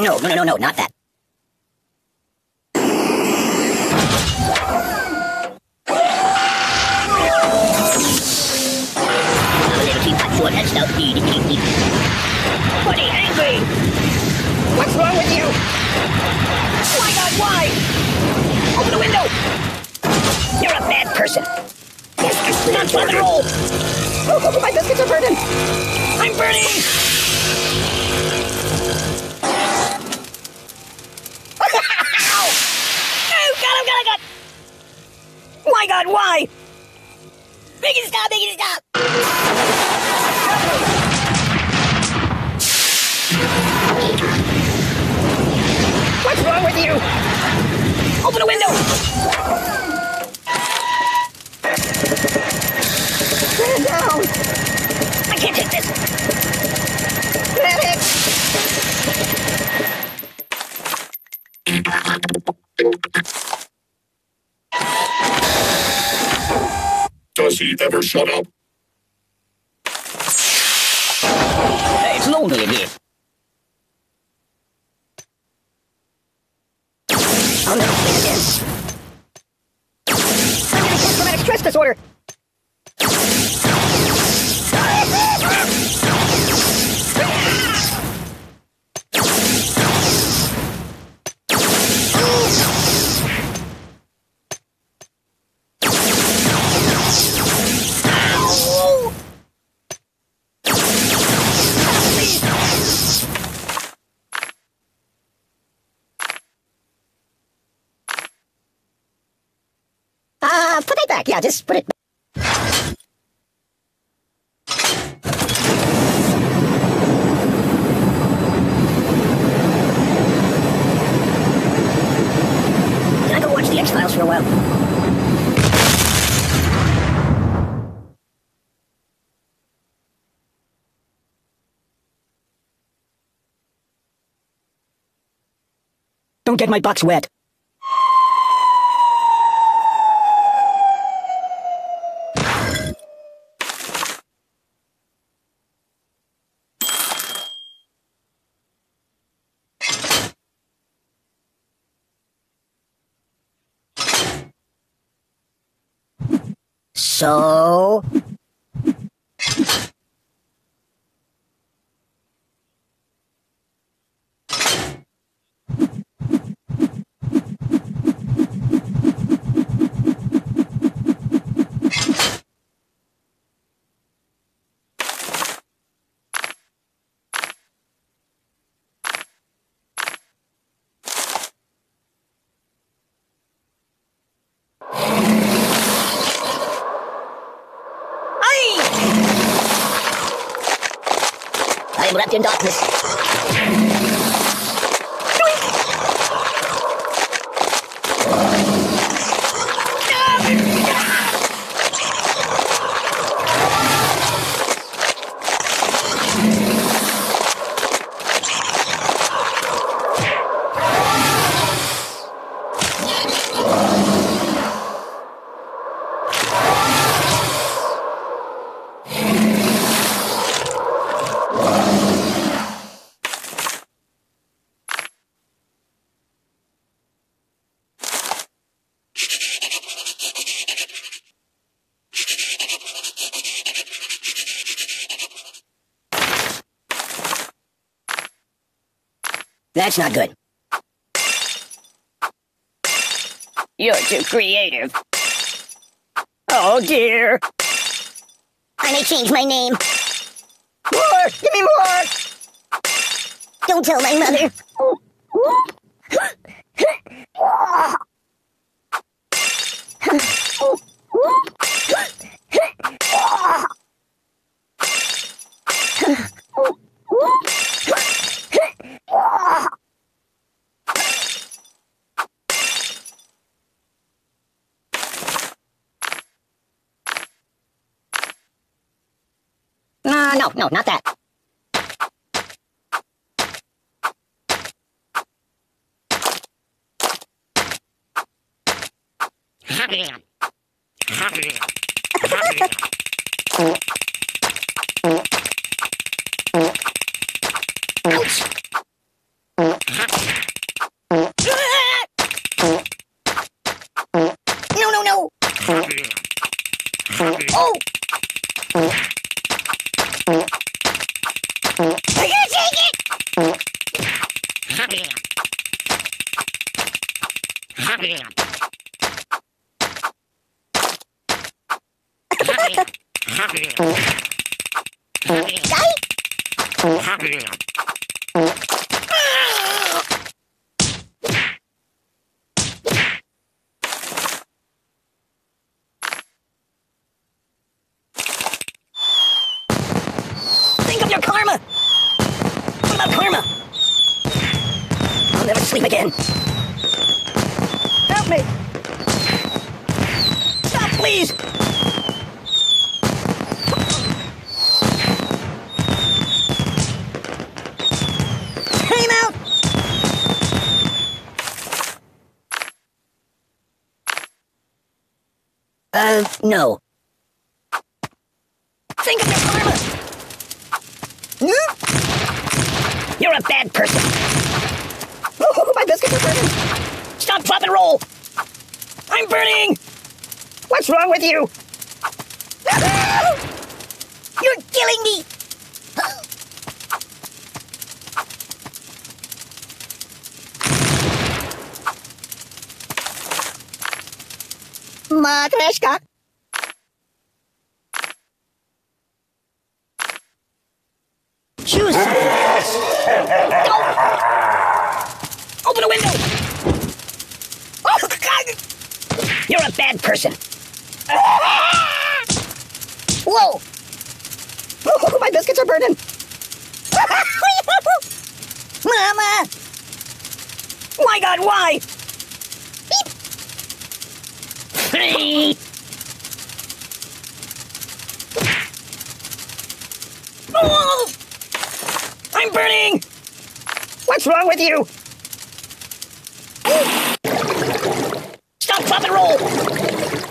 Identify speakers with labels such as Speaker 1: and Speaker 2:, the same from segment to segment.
Speaker 1: No, no, no, no, not that. Buddy, angry! What's wrong with you? My God, why? Open the window! You're a bad person. Yes, not rock and roll. Oh, my biscuits are burning. I'm burning. God, oh, God. My God, why? Make it stop, make it stop. What's wrong with you? Open the window!
Speaker 2: He ever shut up?
Speaker 1: Hey, it's lonely in here. Put it back. Yeah, just put it. Can I go watch the X Files for a while? Don't get my box wet. So. I am wrapped in darkness. That's not good. You're too creative. Oh dear. I may change my name. More! Give me more! Don't tell my mother. Uh, no, no, not that. Ouch. Think of your karma! What about karma? I'll never sleep again. Help me! Stop, please! Time out! Uh, no. Think of your karma! Hmm? You're a bad person. Oh, my biscuits are burning. Stop, drop, and roll. I'm burning. What's wrong with you? You're killing me. Matryoshka. Choose. Open a window. Oh, God. You're a bad person. Whoa. Oh, my biscuits are burning. Mama. My God, why? Beep. Oh! I'm burning! What's wrong with you? Stop, drop, and roll!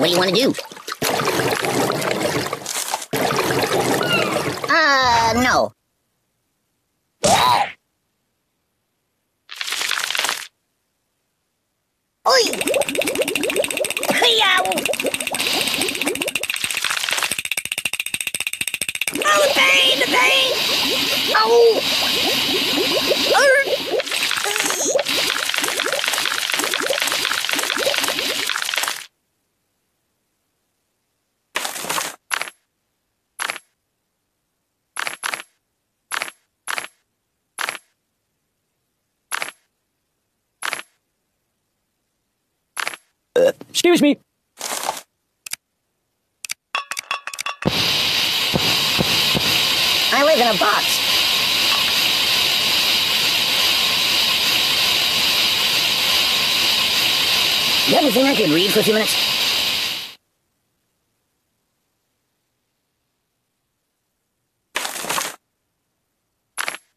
Speaker 1: What do you want to do? Uh, no. Oi! Hiyow! Oh, the pain, the pain! Oh! Urgh.
Speaker 2: Excuse me.
Speaker 1: I live in a box. You have anything I could read for a few minutes?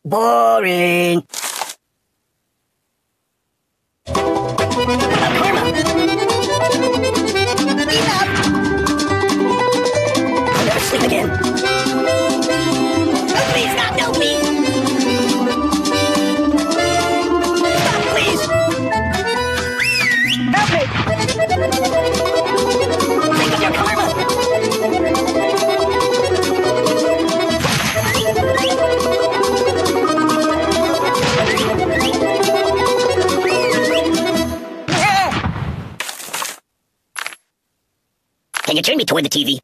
Speaker 1: Boring. Can you turn me toward the TV?